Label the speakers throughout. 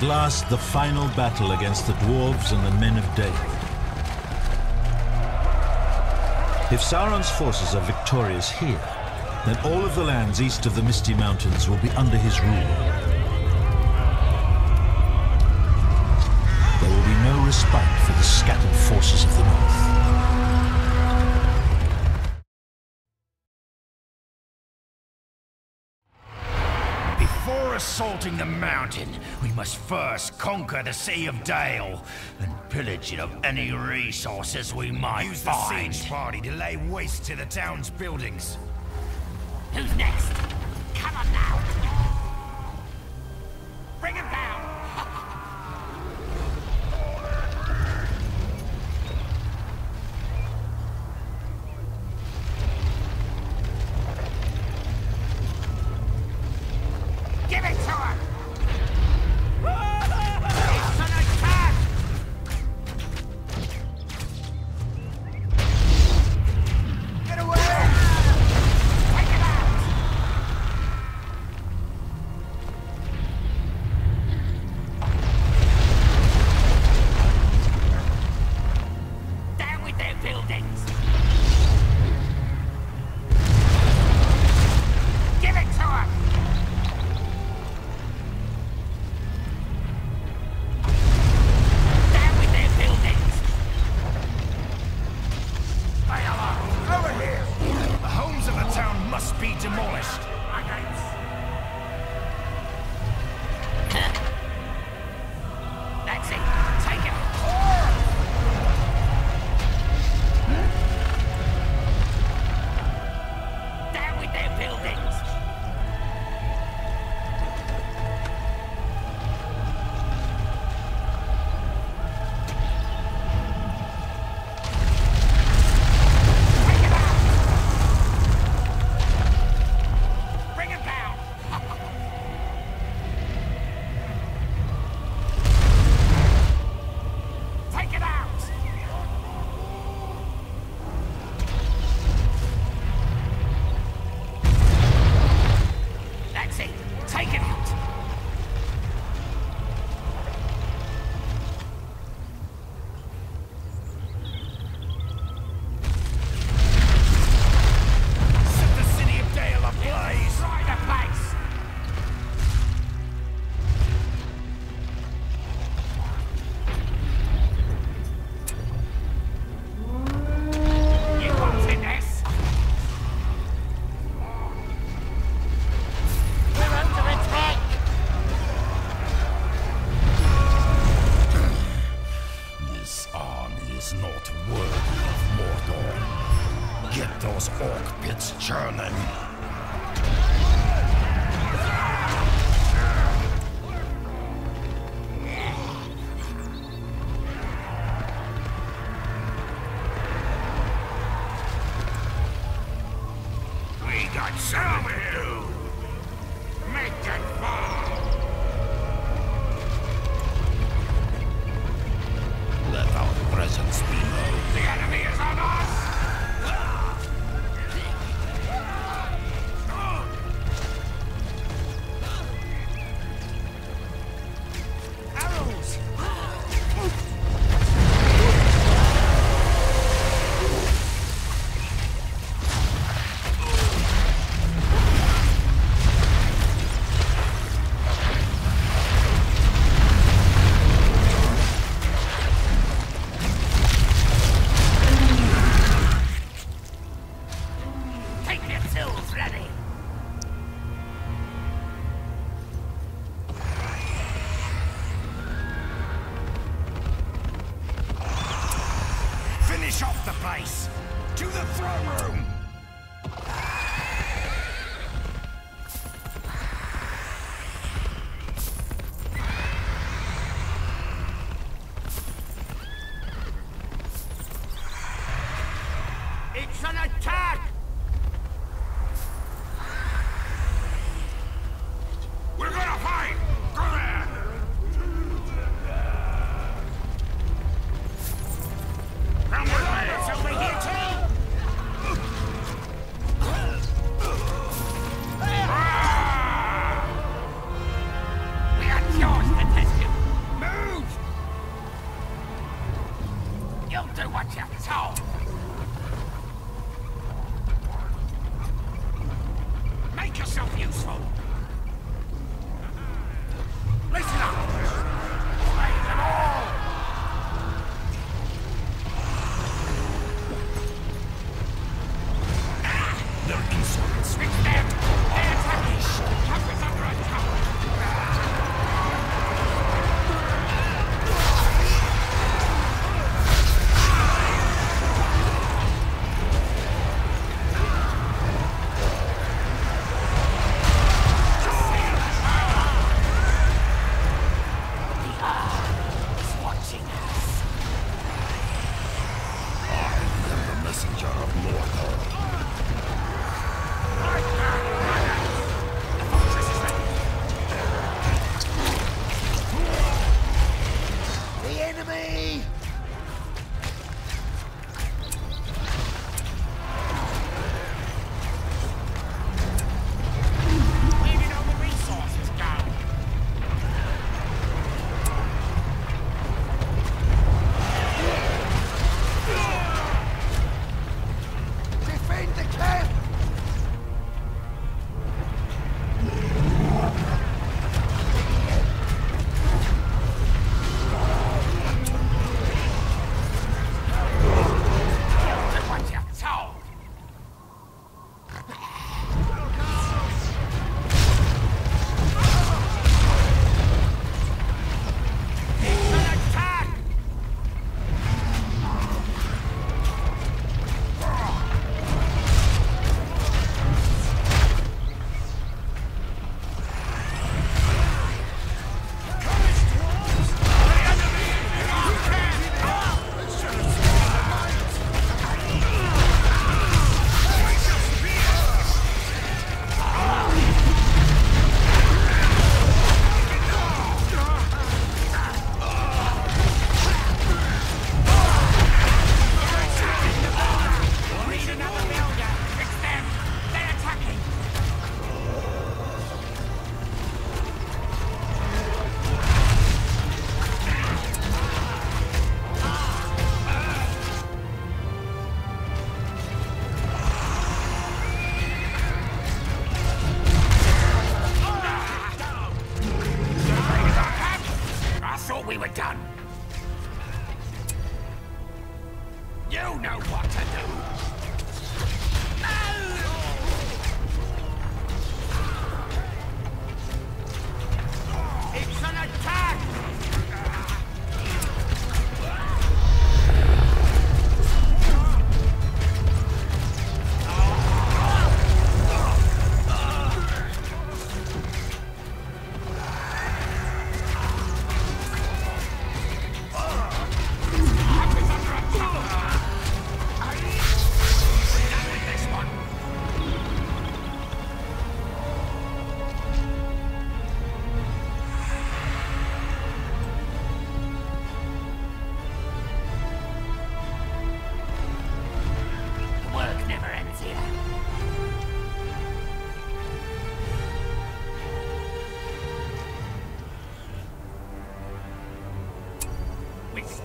Speaker 1: At last, the final battle against the dwarves and the men of Dale. If Sauron's forces are victorious here, then all of the lands east of the Misty Mountains will be under his rule.
Speaker 2: assaulting the mountain, we must first conquer the Sea of Dale and pillage it of any resources we might
Speaker 3: Use
Speaker 2: find.
Speaker 3: Use the siege party to lay waste to the town's buildings.
Speaker 4: Who's next?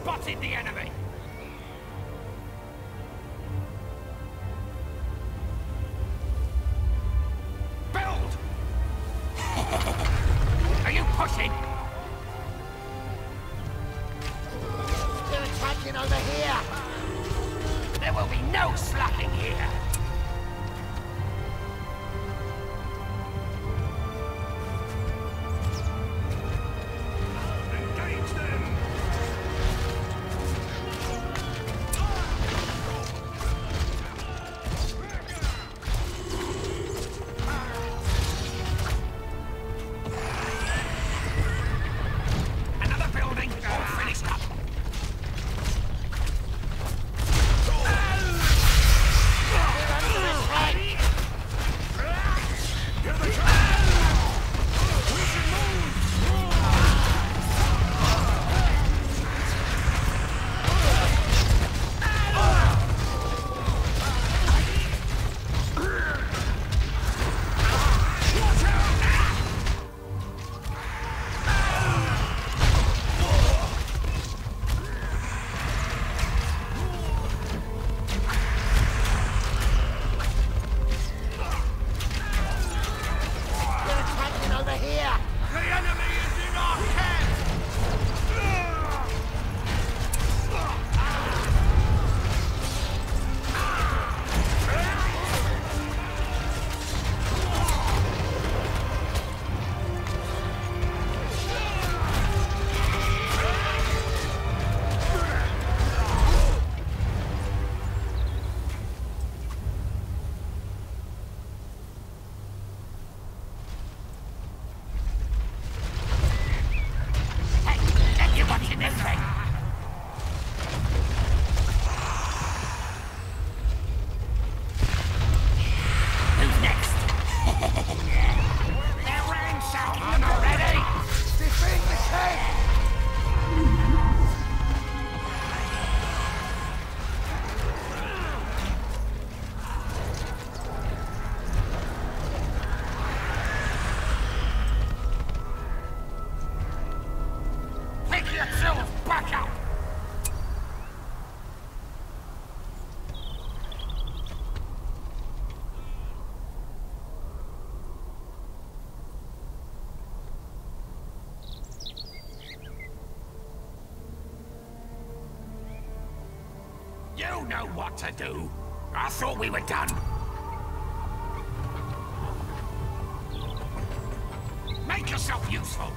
Speaker 4: spotted the enemy! know what to do. I thought we were done. Make yourself useful.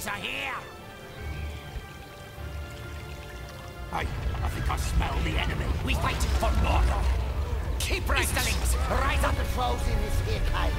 Speaker 4: Things are here! I... I think I smell the enemy. We fight for Mordor. Keep right the links! Rise up!
Speaker 5: The foes in this here cage.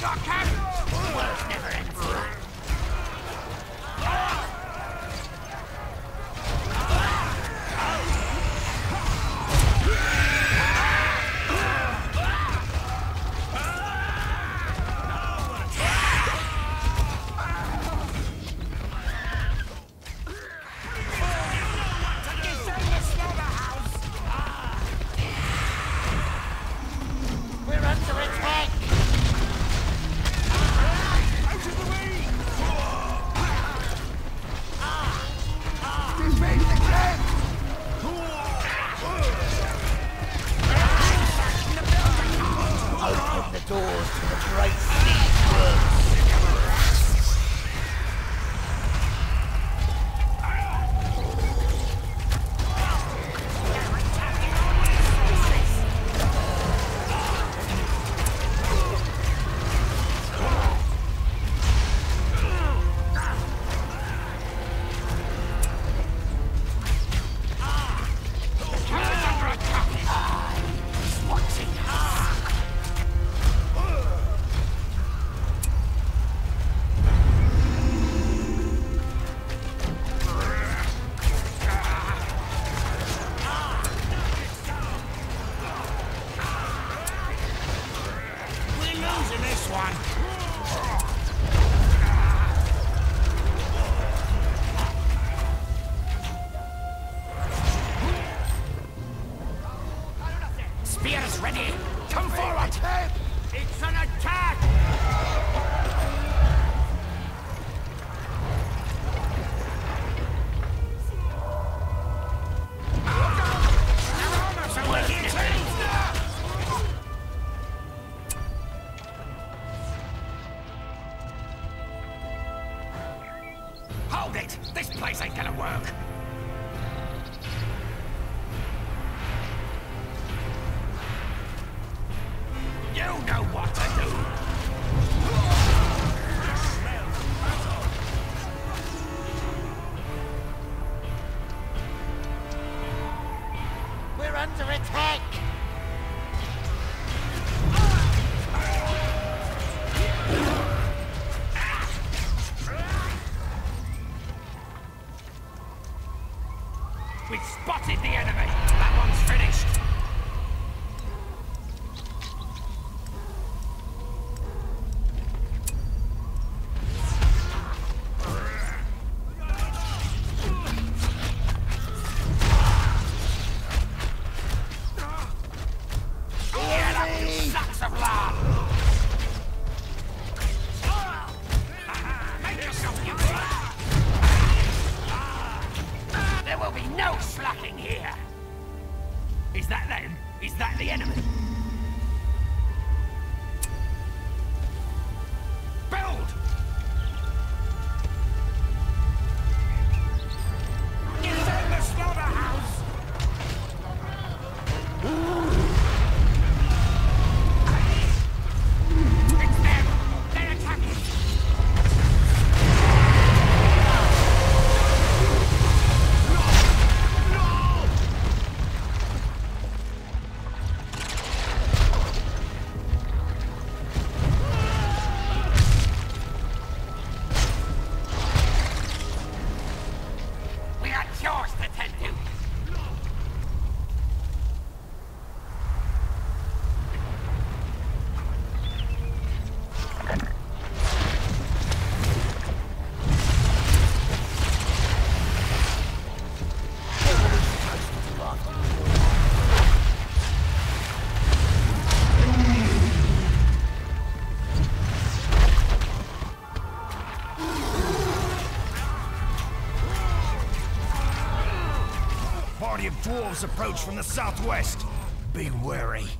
Speaker 5: They're
Speaker 4: raiding We've spotted the enemy! That one's finished! wolves approach from the southwest. Be wary.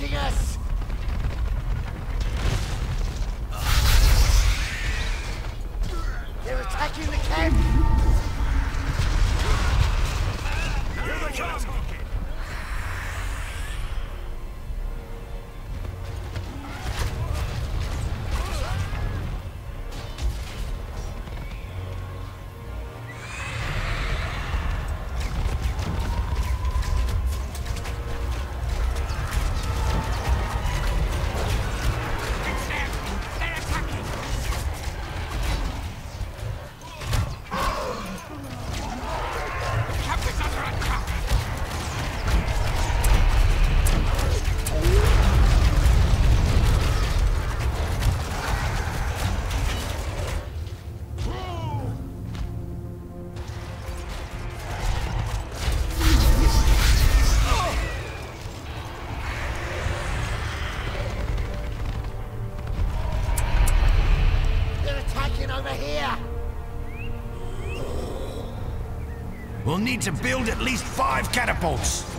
Speaker 5: watching us!
Speaker 4: need to build at least five catapults.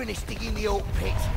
Speaker 4: We're finished digging the orc pit.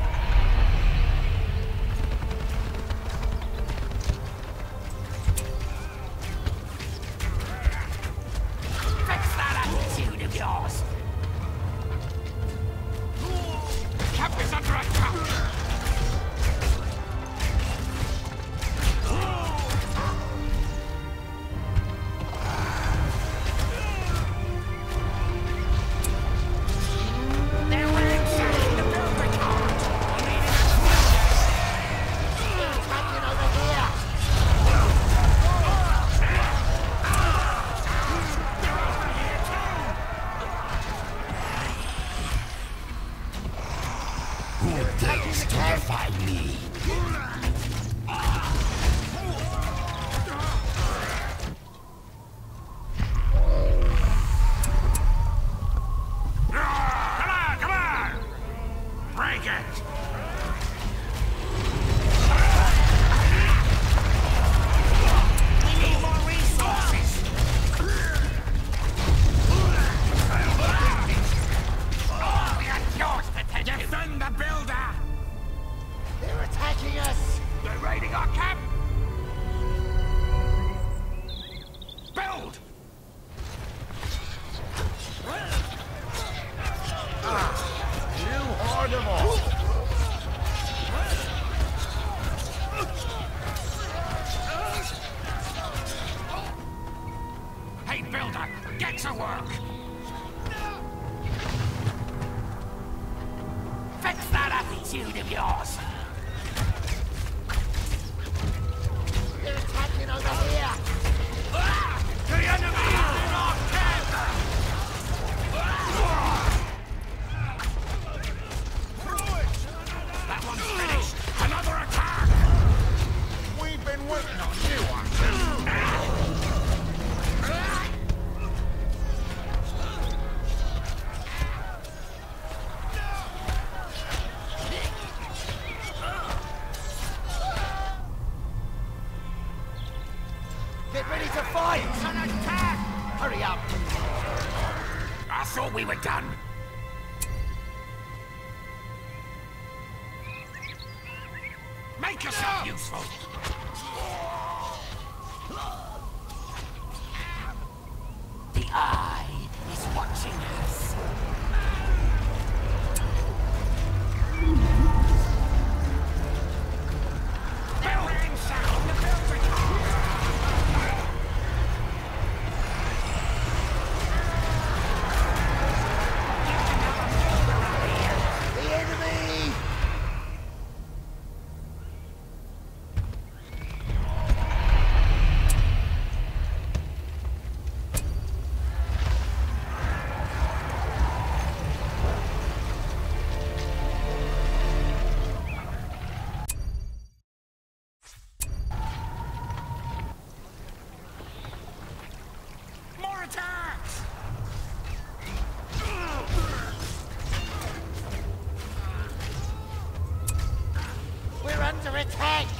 Speaker 6: return.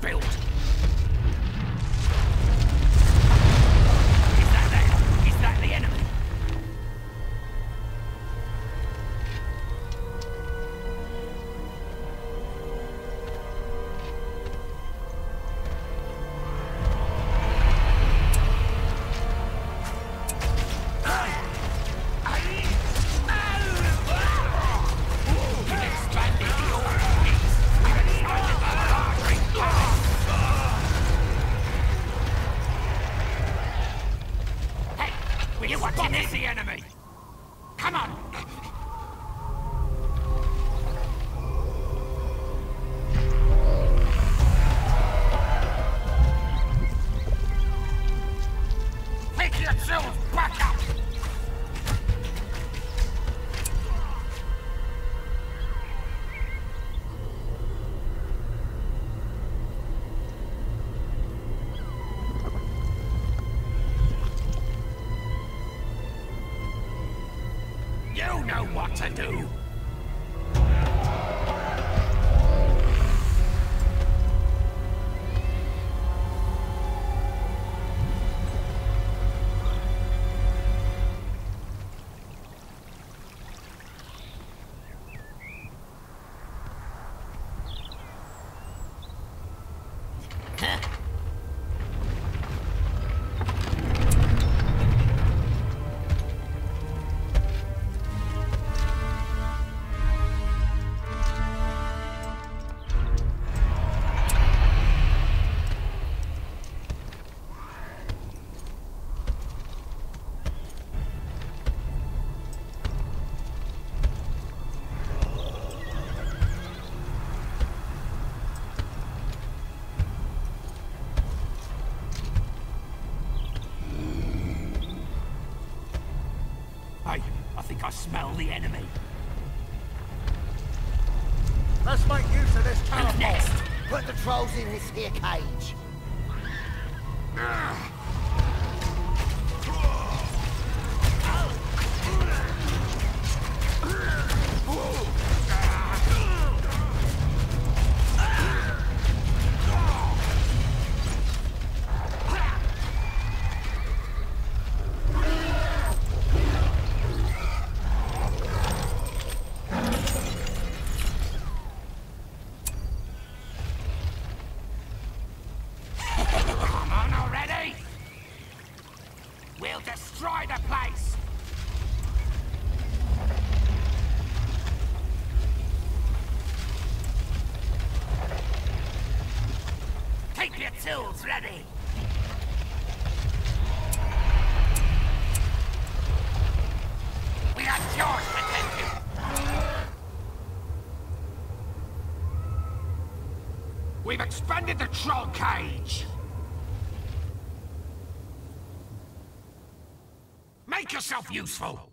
Speaker 6: To
Speaker 7: build?
Speaker 4: Know what
Speaker 5: controls in this here cage.
Speaker 4: ready. We are yours, attentive. We've expanded the troll cage. Make yourself useful.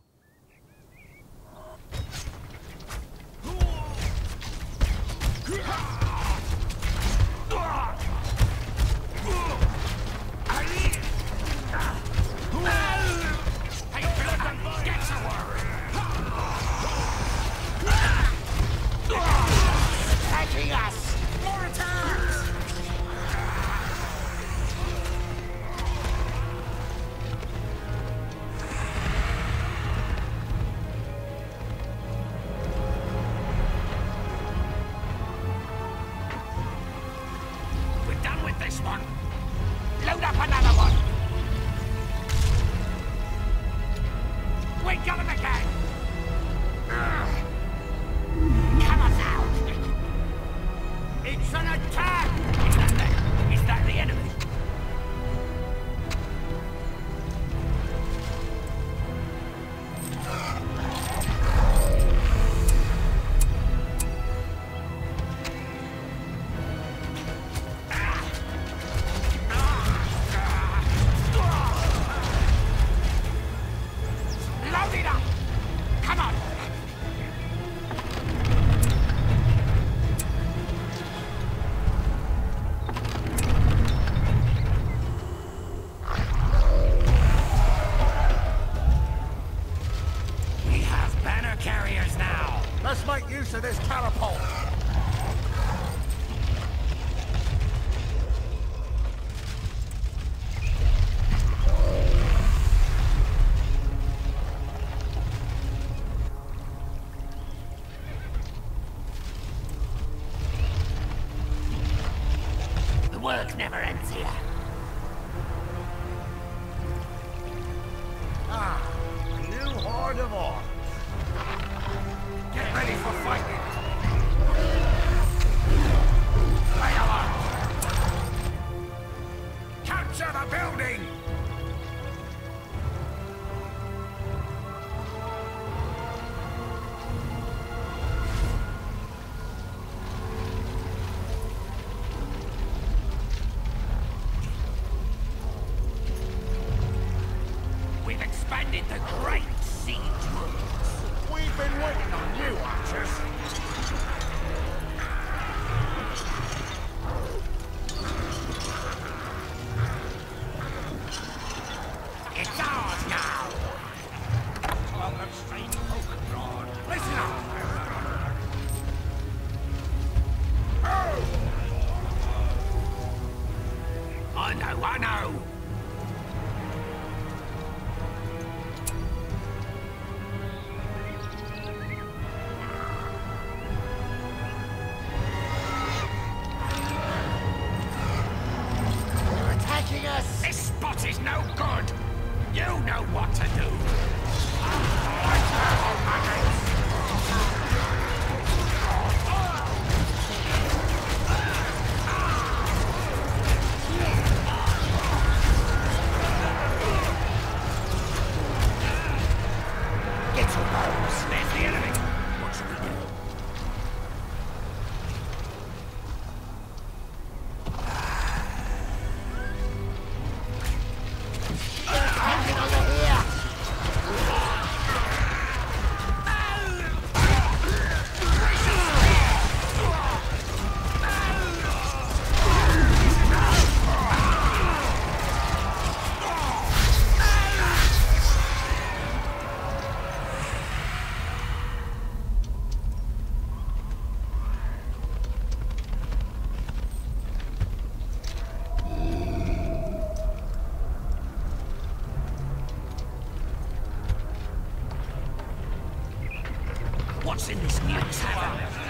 Speaker 8: You
Speaker 4: 个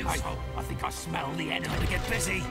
Speaker 4: I. I think I smell the enemy. Better get busy.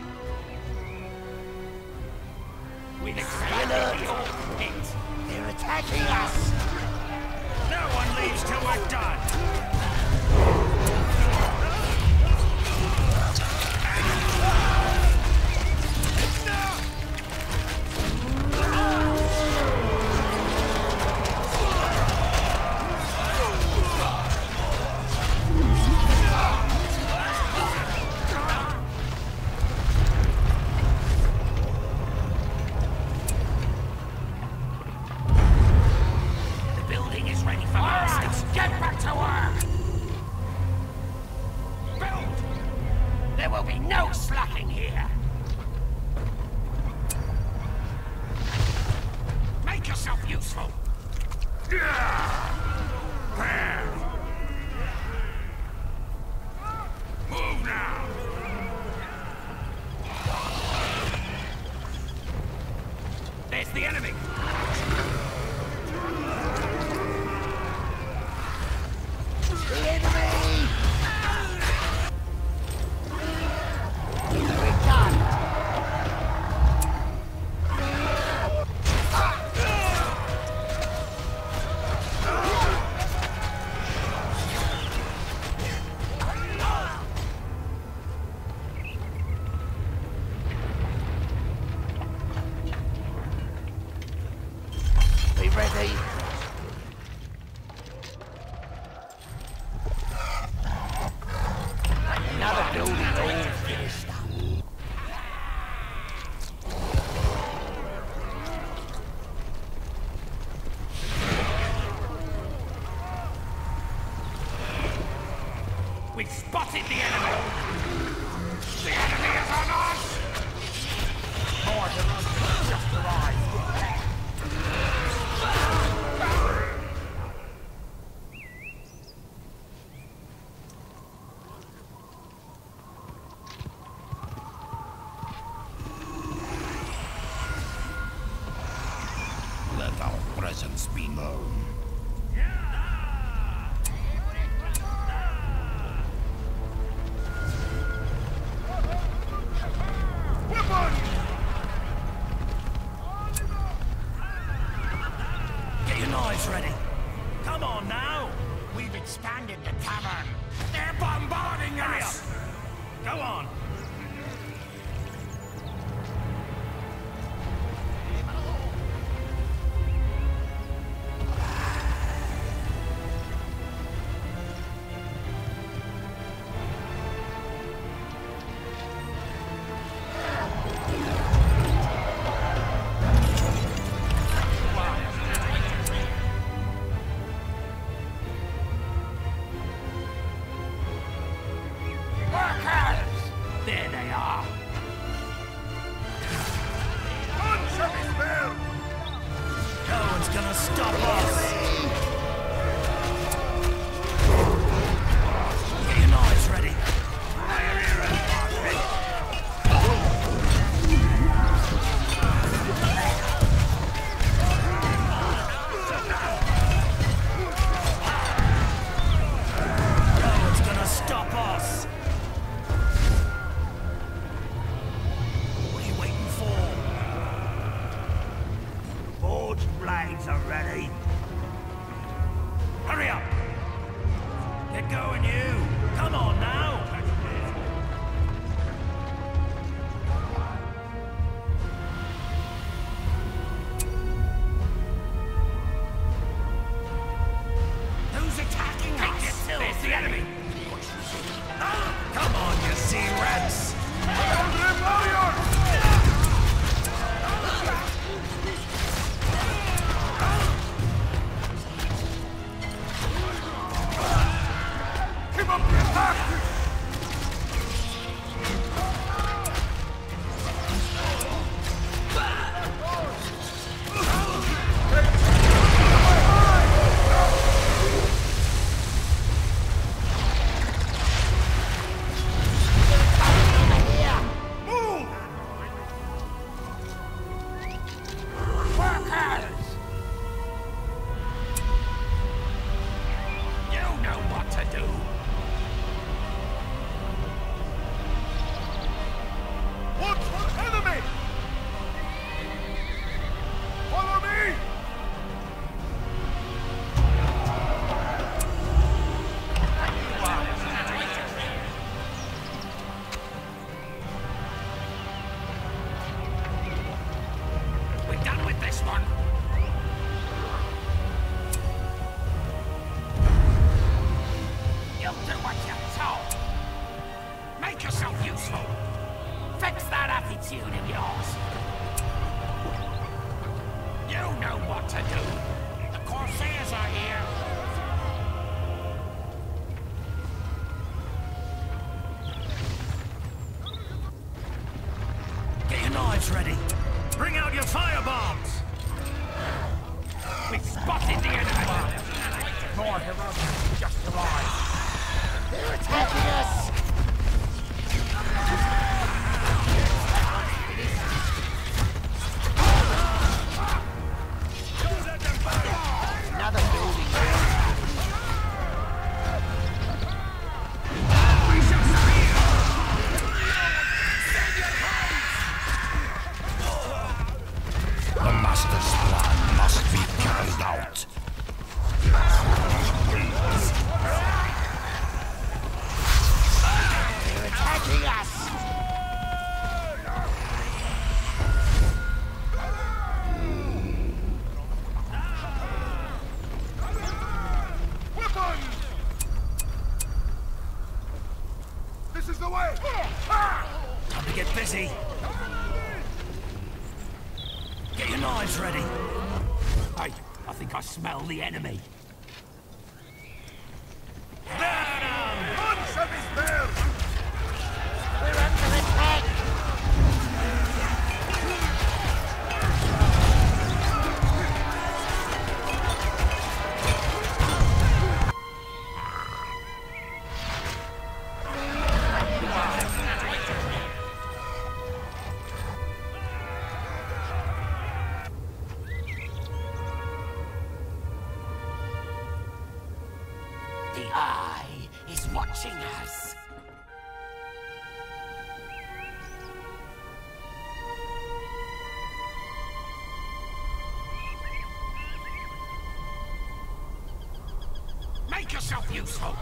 Speaker 4: Yourself useful.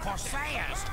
Speaker 4: Corsairs?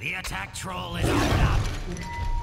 Speaker 4: The
Speaker 5: attack
Speaker 4: troll is up.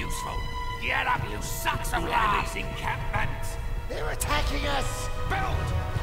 Speaker 5: useful. Get up, you sacks of enemies encampment!
Speaker 9: They're attacking us!
Speaker 5: Build!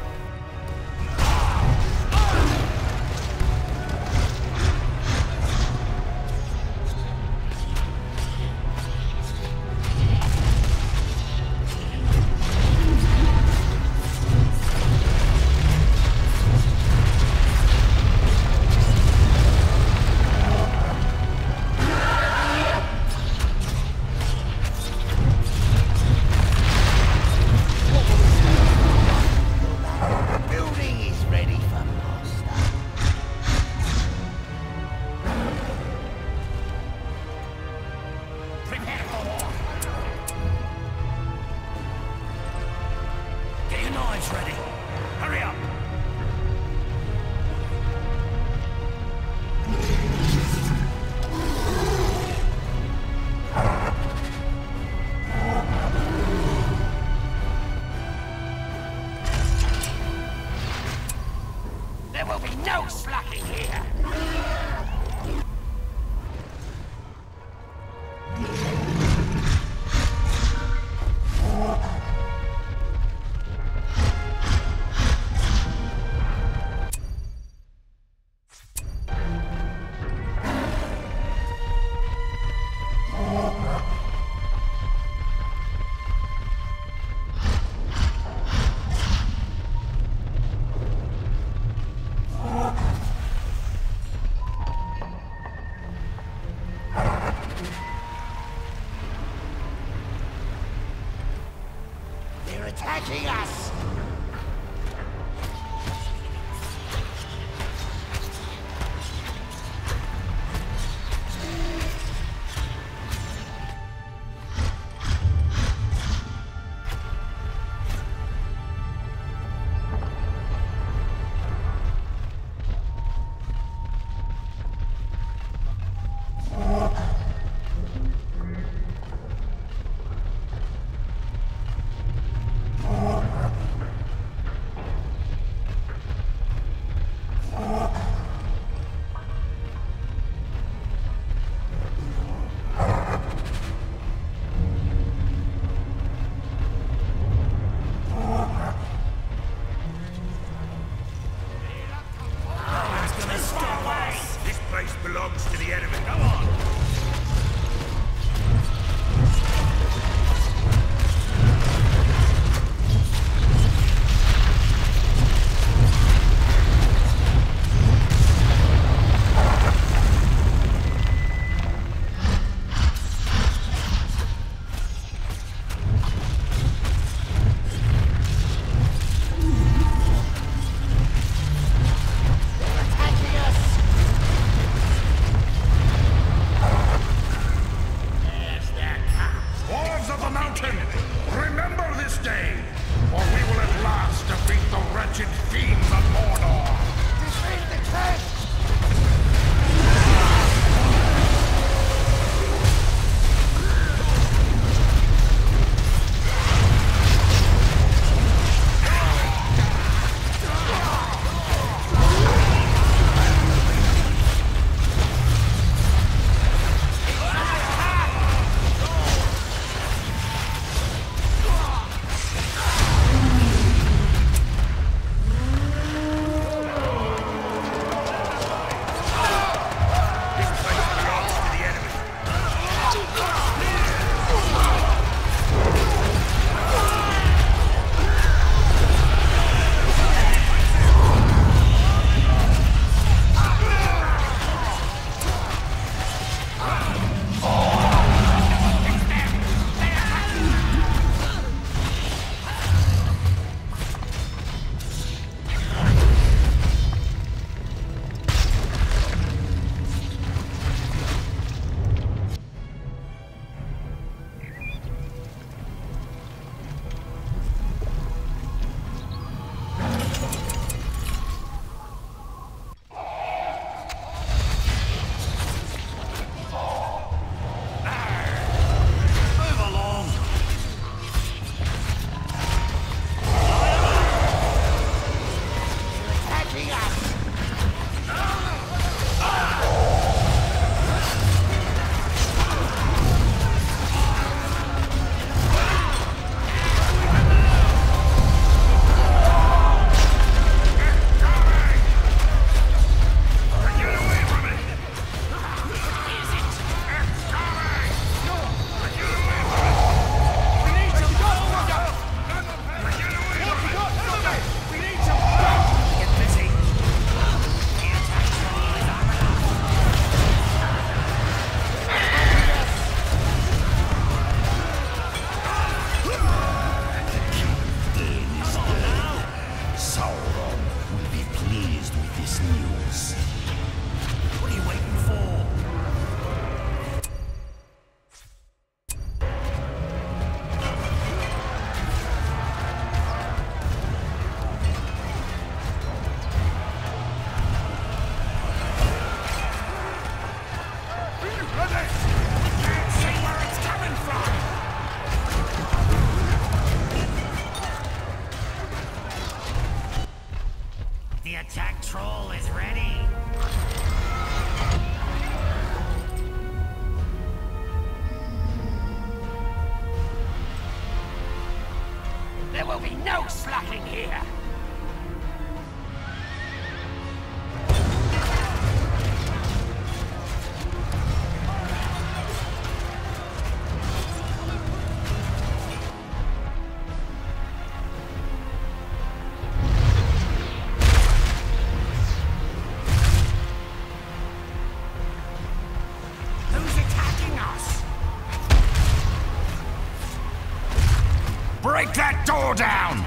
Speaker 4: Down!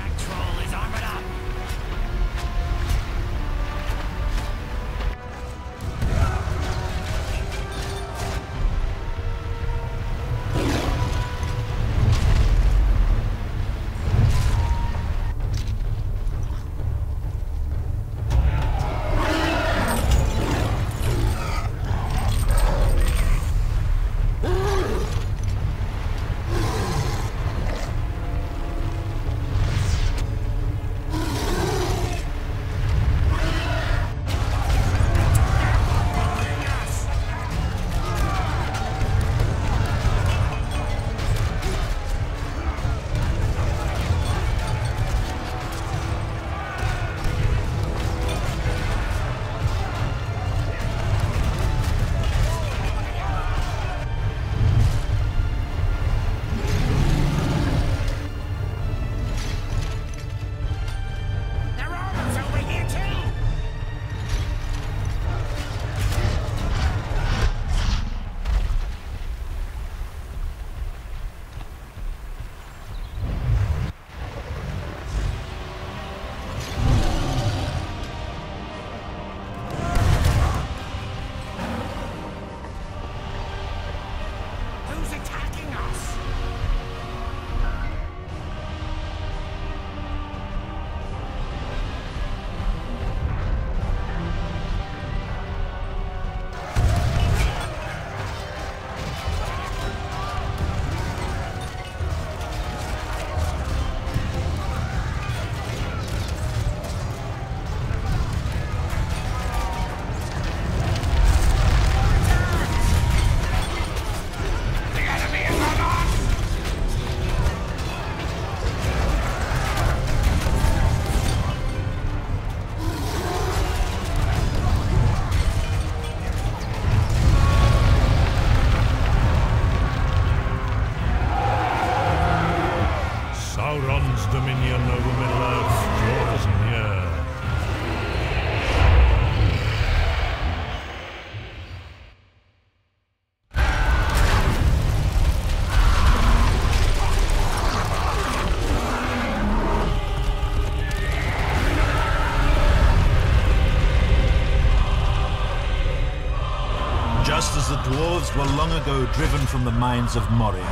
Speaker 1: Were long ago driven from the mines of Moria.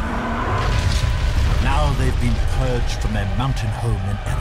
Speaker 1: Now they've been purged from their mountain home in Erebor